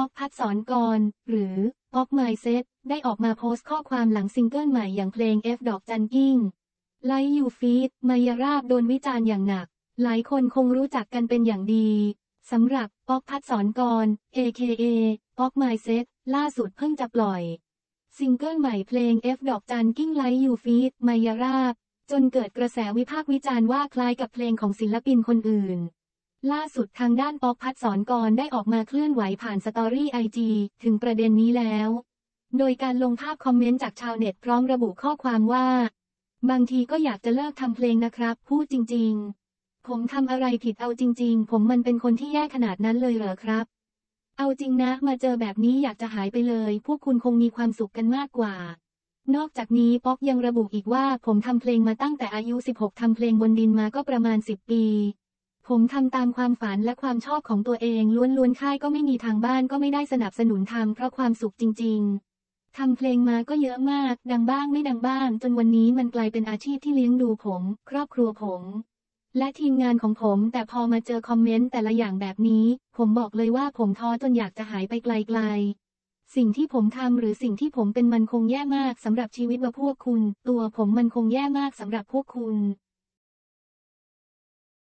ป๊อก ภัสสรกรณ์ หรือป๊อก Mindset ได้ออกมาโพสต์ข้อความหลังซิงเกิลใหม่อย่างเพลง F ดอกจันกิ้งไลยูฟีดมายาราบโดนวิจารณ์อย่างหนัก หลายคนคงรู้จักกันเป็นอย่างดีสำหรับป๊อกพัดสอนกร AKA ป๊อกไมเซ็ตล่าสุดเพิ่งจะปล่อย ซิงเกิลใหม่เพลง F ดอกจันกิ้งไลยูฟีดมายาราบจนเกิดกระแสวิพากษ์วิจารณ์ว่าคล้ายกับเพลงของศิลปินคนอื่น ล่าสุดทางด้านป๊อกพัดสอนกรได้ออกมาเคลื่อนไหวผ่านสตอรี่ไอจีถึงประเด็นนี้แล้ว โดยการลงภาพคอมเมนต์จากชาวเน็ตพร้อมระบุข้อความว่า บางทีก็อยากจะเลิกทำเพลงนะครับ พูดจริง ๆ ผมทำอะไรผิดเอาจริง ๆ ผมมันเป็นคนที่แย่ขนาดนั้นเลยเหรอครับ เอาจริงนะ มาเจอแบบนี้อยากจะหายไปเลย พวกคุณคงมีความสุขกันมากกว่า นอกจากนี้ป๊อกยังระบุอีกว่าผมทำเพลงมาตั้งแต่อายุ 16ทำเพลงบนดินมาก็ประมาณ 10 ปี ผมทำตามความฝันและความชอบของตัวเองล้วนๆค่ายก็ไม่มีทางบ้านก็ไม่ได้สนับสนุนทำเพราะความสุขจริง ๆ ทำเพลงมาก็เยอะมาก ดังบ้างไม่ดังบ้าง จนวันนี้มันกลายเป็นอาชีพที่เลี้ยงดูผม ครอบครัวผม และทีมงานของผม แต่พอมาเจอคอมเมนต์แต่ละอย่างแบบนี้ ผมบอกเลยว่าผมท้อจนอยากจะหายไปไกลๆสิ่งที่ผมทำหรือสิ่งที่ผมเป็นมันคงแย่มากสำหรับชีวิตว่าพวกคุณ ตัวผมมันคงแย่มากสำหรับพวกคุณ